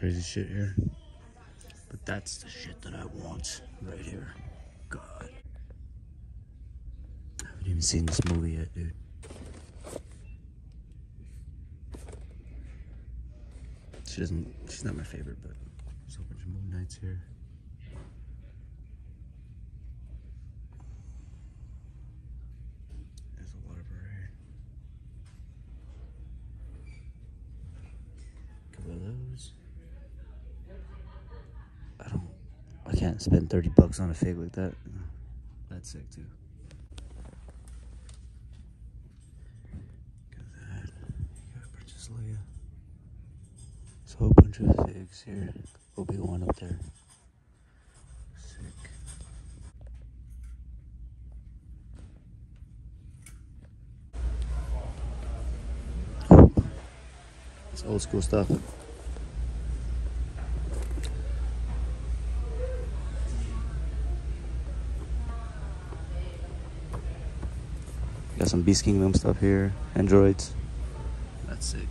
crazy shit here. But that's the shit that I want right here. God. I haven't even seen this movie yet, dude. She doesn't, she's not my favorite, but there's a bunch of Moon Knights here. There's a lot of her hair. Couple of those. I don't, Can't spend 30 bucks on a fig like that. That's sick too. Look at that. You got Princess Leia. So a whole bunch of figs here. Obi-Wan up there. Sick. It's old school stuff. Got some Beast Kingdom stuff here, androids. That's sick.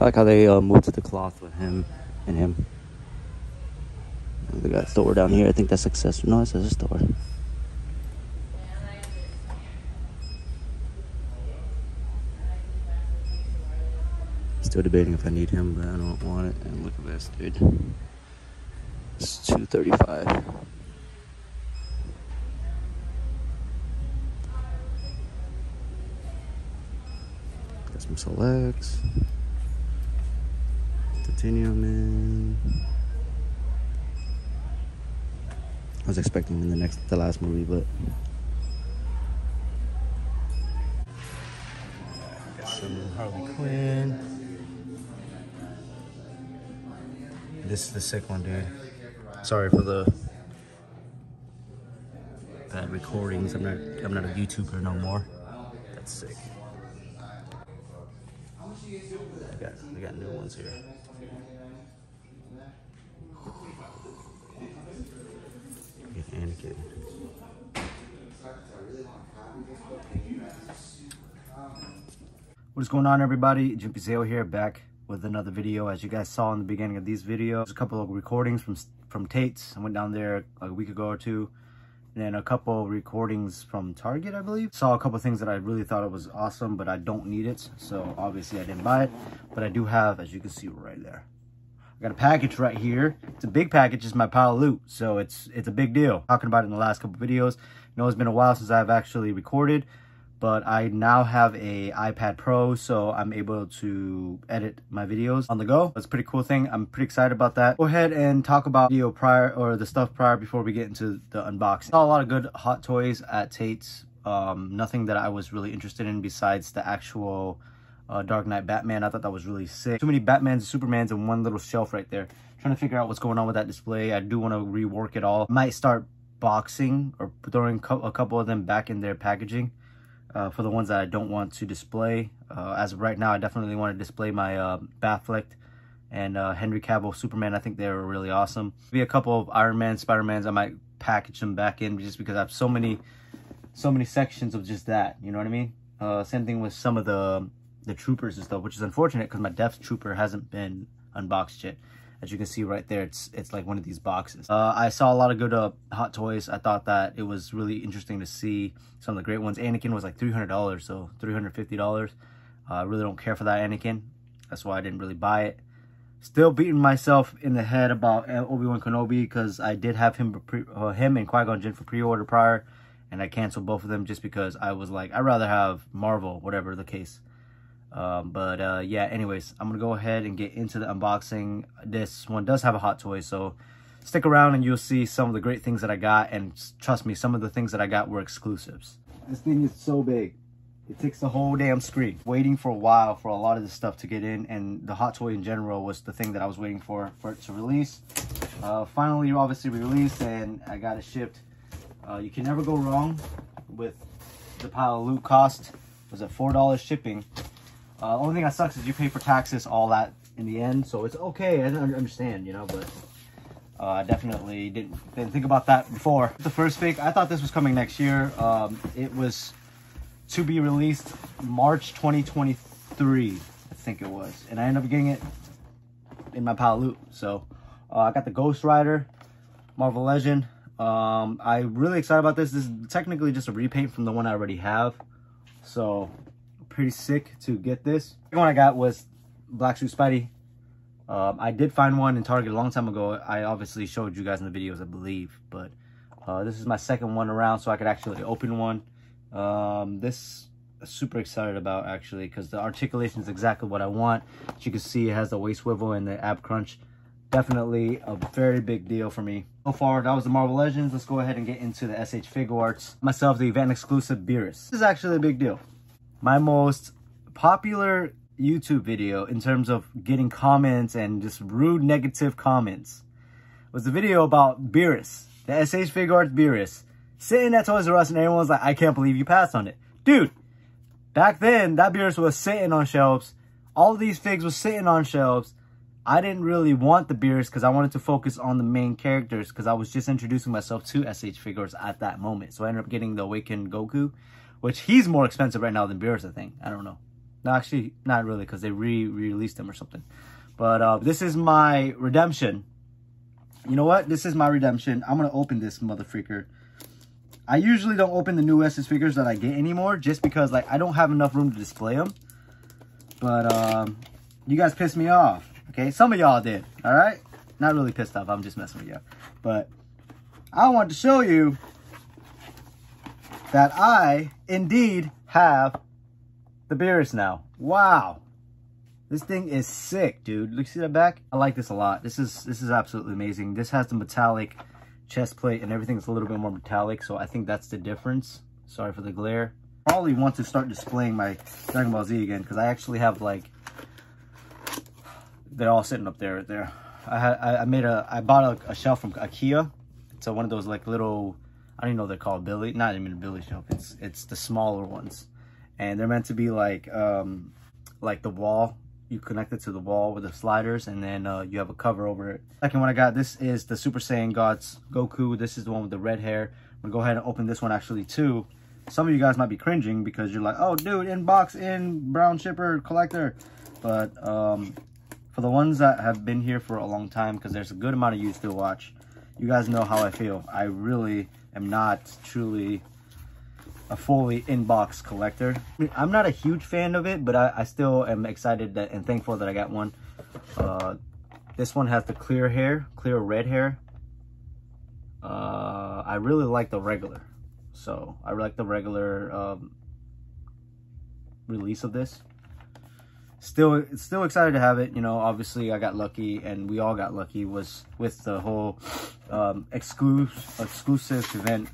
I like how they uh, moved to the cloth with him and him. And we got Thor down here. I think that's success. No, it says Thor. Still debating if I need him, but I don't want it. And look at this, dude. It's 235. Some selects. Titanium in. I was expecting in the next, the last movie, but. Some Harley Quinn. This is the sick one, dude. Sorry for the bad recordings. I'm not. I'm not a YouTuber no more. That's sick. We got, we got new ones here. Got Anakin. What is going on everybody? Jimpy Zao here back with another video. As you guys saw in the beginning of these videos, a couple of recordings from from Tate's. I went down there a week ago or two. And then a couple recordings from Target, I believe. Saw a couple things that I really thought it was awesome, but I don't need it. So obviously I didn't buy it. But I do have, as you can see right there. I got a package right here. It's a big package, it's my pile of loot. So it's it's a big deal. Talking about it in the last couple videos. I know it's been a while since I've actually recorded but I now have a iPad Pro, so I'm able to edit my videos on the go. That's a pretty cool thing. I'm pretty excited about that. Go ahead and talk about video prior or the stuff prior before we get into the unboxing. Saw a lot of good hot toys at Tate's. Um, nothing that I was really interested in besides the actual uh, Dark Knight Batman. I thought that was really sick. Too many Batmans and Supermans in one little shelf right there. Trying to figure out what's going on with that display. I do want to rework it all. Might start boxing or throwing a couple of them back in their packaging uh, for the ones that I don't want to display. Uh, as of right now, I definitely want to display my uh, Batfleck and uh, Henry Cavill Superman. I think they're really awesome. Be a couple of Iron Man, Spider Mans. I might package them back in just because I have so many, so many sections of just that. You know what I mean? Uh, same thing with some of the the troopers and stuff, which is unfortunate because my Death Trooper hasn't been unboxed yet. As you can see right there, it's it's like one of these boxes. Uh, I saw a lot of good uh, Hot Toys. I thought that it was really interesting to see some of the great ones. Anakin was like $300, so $350. Uh, I really don't care for that Anakin. That's why I didn't really buy it. Still beating myself in the head about Obi-Wan Kenobi because I did have him uh, him and Qui-Gon Jinn for pre-order prior. And I canceled both of them just because I was like, I'd rather have Marvel, whatever the case. Um, but uh, yeah, anyways, I'm going to go ahead and get into the unboxing. This one does have a hot toy, so stick around and you'll see some of the great things that I got. And trust me, some of the things that I got were exclusives. This thing is so big. It takes the whole damn screen. Waiting for a while for a lot of this stuff to get in. And the hot toy in general was the thing that I was waiting for, for it to release. Uh, finally, obviously released and I got it shipped. Uh, you can never go wrong with the pile of loot cost. was at $4 shipping. Uh, only thing that sucks is you pay for taxes, all that in the end. So it's okay. I understand, you know, but uh, I definitely didn't, didn't think about that before. The first fake, I thought this was coming next year. Um, it was to be released March 2023, I think it was. And I ended up getting it in my pile loot. So uh, I got the Ghost Rider, Marvel Legend. Um, I'm really excited about this. This is technically just a repaint from the one I already have. So pretty sick to get this. The one I got was Black Suit Spidey. Um, I did find one in Target a long time ago. I obviously showed you guys in the videos, I believe. But uh, this is my second one around, so I could actually open one. Um, this super excited about actually because the articulation is exactly what I want. As you can see, it has the waist swivel and the ab crunch. Definitely a very big deal for me. So far, that was the Marvel Legends. Let's go ahead and get into the SH Figuarts. Myself, the event exclusive Beerus. This is actually a big deal. My most popular YouTube video in terms of getting comments and just rude negative comments was the video about Beerus, the SH Figuarts Beerus, sitting at Toys R Us and everyone's like, I can't believe you passed on it. Dude, back then, that Beerus was sitting on shelves. All these figs was sitting on shelves. I didn't really want the Beerus because I wanted to focus on the main characters because I was just introducing myself to SH Figuarts at that moment. So I ended up getting the Awakened Goku, which he's more expensive right now than Beerus, I think. I don't know. No, actually, not really, because they re-released him or something. But uh, this is my redemption. You know what? This is my redemption. I'm going to open this mother freaker. I usually don't open the new SS figures that I get anymore, just because like I don't have enough room to display them. But um, you guys pissed me off, okay? Some of y'all did, all right? Not really pissed off. I'm just messing with you. But I want to show you that I indeed have the Beerus now. Wow. This thing is sick, dude. Look, see that back? I like this a lot. This is this is absolutely amazing. This has the metallic chest plate and everything's a little bit more metallic, so I think that's the difference. Sorry for the glare. Probably want to start displaying my Dragon Ball Z again because I actually have like they're all sitting up there right there. I had I made a I bought a, a shelf from IKEA. It's a, one of those like little I don't even know they're called Billy, not even Billy shelf. It's it's the smaller ones and they're meant to be like um, like the wall. You connect it to the wall with the sliders, and then uh, you have a cover over it. Second one I got, this is the Super Saiyan Gods Goku. This is the one with the red hair. I'm gonna go ahead and open this one actually too. Some of you guys might be cringing because you're like, oh dude, inbox in brown shipper collector. But um, for the ones that have been here for a long time, because there's a good amount of you still watch, you guys know how I feel. I really am not truly a fully inbox collector. I'm not a huge fan of it, but I, I still am excited that, and thankful that I got one. Uh, this one has the clear hair, clear red hair. Uh, I really like the regular. So I like the regular um, release of this. Still, still excited to have it. You know, obviously I got lucky, and we all got lucky. Was with the whole um, exclusive exclusive event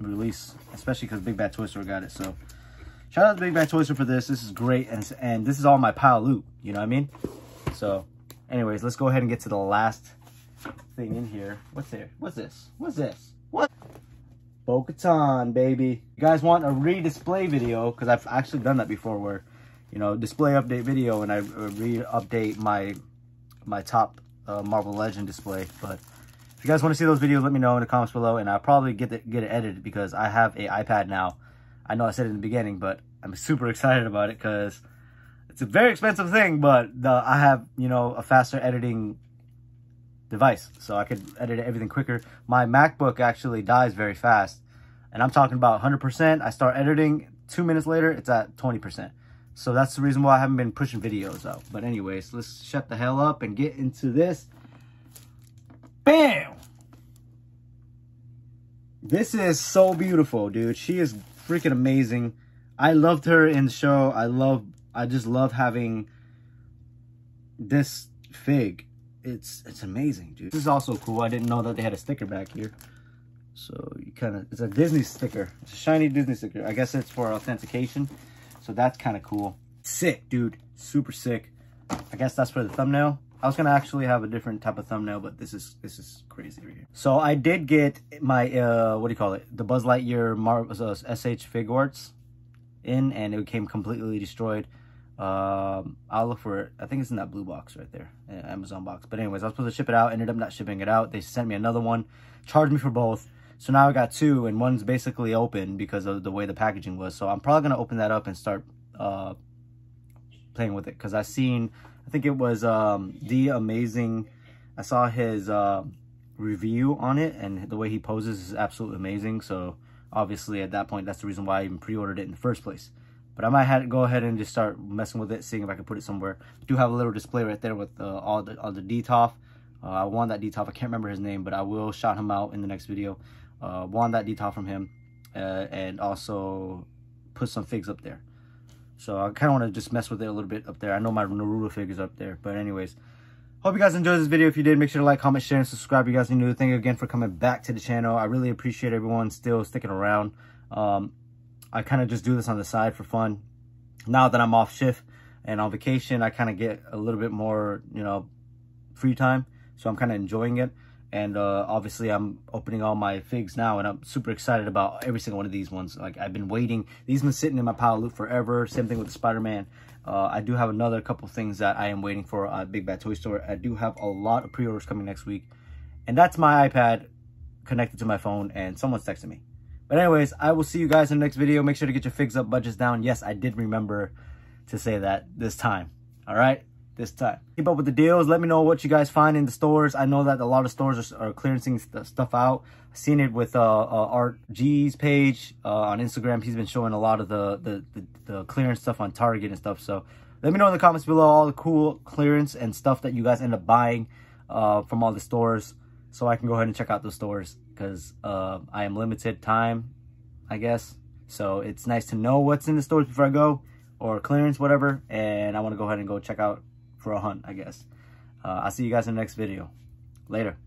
release, especially because Big Bad Toy Store got it. So shout out to Big Bad Toy Store for this. This is great. And, and this is all my pile loot. You know what I mean? So anyways, let's go ahead and get to the last thing in here. What's there? What's this? What's this? What? Bo-Katan, baby. You guys want a re-display video? Because I've actually done that before where, you know, display update video and I re-update my my top uh, Marvel Legend display. But if you guys want to see those videos, let me know in the comments below, and I'll probably get it, get it edited because I have a iPad now. I know I said it in the beginning, but I'm super excited about it because it's a very expensive thing, but the, I have, you know, a faster editing device, so I could edit everything quicker. My MacBook actually dies very fast, and I'm talking about 100%. I start editing, two minutes later, it's at 20%. So that's the reason why I haven't been pushing videos out. But anyways, let's shut the hell up and get into this. Bam! This is so beautiful, dude. She is freaking amazing. I loved her in the show. I love, I just love having this fig. It's, it's amazing, dude. This is also cool. I didn't know that they had a sticker back here. So you kind of, it's a Disney sticker. It's a shiny Disney sticker. I guess it's for authentication. So that's kind of cool. Sick, dude. Super sick. I guess that's for the thumbnail. I was gonna actually have a different type of thumbnail, but this is this is crazy right here. So I did get my uh what do you call it? The Buzz Lightyear Mar uh, SH Figuarts in, and it came completely destroyed. Um, I'll look for it. I think it's in that blue box right there, Amazon box. But anyways, I was supposed to ship it out. Ended up not shipping it out. They sent me another one, charged me for both. So now I got two, and one's basically open because of the way the packaging was. So I'm probably gonna open that up and start uh playing with it because I seen, I think it was um, the amazing. I saw his uh, review on it, and the way he poses is absolutely amazing. So obviously, at that point, that's the reason why I even pre-ordered it in the first place. But I might have to go ahead and just start messing with it, seeing if I can put it somewhere. I do have a little display right there with uh, all the all the DTOF. Uh, I won that DTOF. I can't remember his name, but I will shout him out in the next video. Uh, won that detail from him, uh, and also put some figs up there. So I kind of want to just mess with it a little bit up there. I know my Naruto figures up there, but anyways. Hope you guys enjoyed this video. If you did, make sure to like, comment, share, and subscribe. You guys are new. Thank you again for coming back to the channel. I really appreciate everyone still sticking around. Um, I kind of just do this on the side for fun. Now that I'm off shift and on vacation, I kind of get a little bit more, you know, free time. So I'm kind of enjoying it. And uh, obviously, I'm opening all my figs now, and I'm super excited about every single one of these ones. Like, I've been waiting. These have been sitting in my pile of loot forever. Same thing with the Spider-Man. Uh, I do have another couple things that I am waiting for at Big Bad Toy Store. I do have a lot of pre-orders coming next week. And that's my iPad connected to my phone, and someone's texting me. But anyways, I will see you guys in the next video. Make sure to get your figs up, budgets down. Yes, I did remember to say that this time. All right? This time. Keep up with the deals. Let me know what you guys find in the stores. I know that a lot of stores are, are clearancing st stuff out. I've seen it with uh, uh, Art G's page uh, on Instagram. He's been showing a lot of the, the, the, the clearance stuff on Target and stuff. So let me know in the comments below all the cool clearance and stuff that you guys end up buying uh, from all the stores so I can go ahead and check out those stores because uh, I am limited time, I guess. So it's nice to know what's in the stores before I go or clearance, whatever. And I want to go ahead and go check out for a hunt, I guess. Uh, I'll see you guys in the next video. Later.